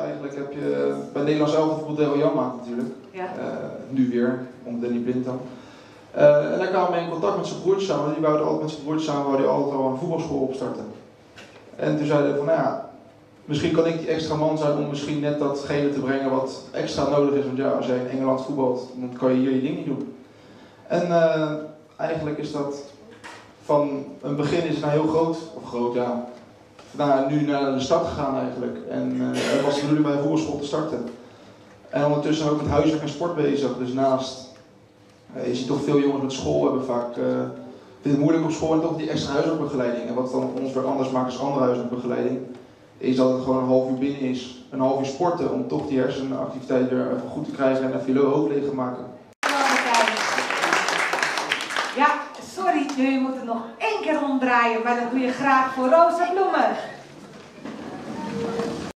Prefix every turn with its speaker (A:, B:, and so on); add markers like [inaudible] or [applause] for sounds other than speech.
A: eigenlijk. Heb je bij Nederlands zelf bijvoorbeeld heel jammer natuurlijk.
B: Ja.
A: Eh, nu weer, onder Danny Blind dan. Eh, en daar kwam hij in contact met zijn broertje samen. Want die wouden altijd met zijn broertje samen wou die altijd al een voetbalschool opstarten. En toen zeiden we van, nou ja, misschien kan ik die extra man zijn om misschien net datgene te brengen wat extra nodig is. Want ja, als jij in Engeland voetbalt, dan kan je hier je ding niet doen. En eh, eigenlijk is dat van een begin is het heel groot, of groot ja, naar, nu naar de start gegaan eigenlijk. En eh [laughs] het was de bedoeling bij een voetbalschool te starten. En ondertussen ook met huiswerk en sport bezig. Dus naast, eh, je ziet toch veel jongens met school hebben vaak, eh vinden het moeilijk op school en toch die extra huiswerkbegeleiding. En wat dan ons weer anders maakt als andere huiswerkbegeleiding, is dat het gewoon een half uur binnen is. Een half uur sporten om toch die hersenactiviteit weer even goed te krijgen en even je hoofd leeg te maken.
B: Ja, sorry, jullie moeten nog één keer omdraaien, maar dat doe je graag voor Rosa Bloemen.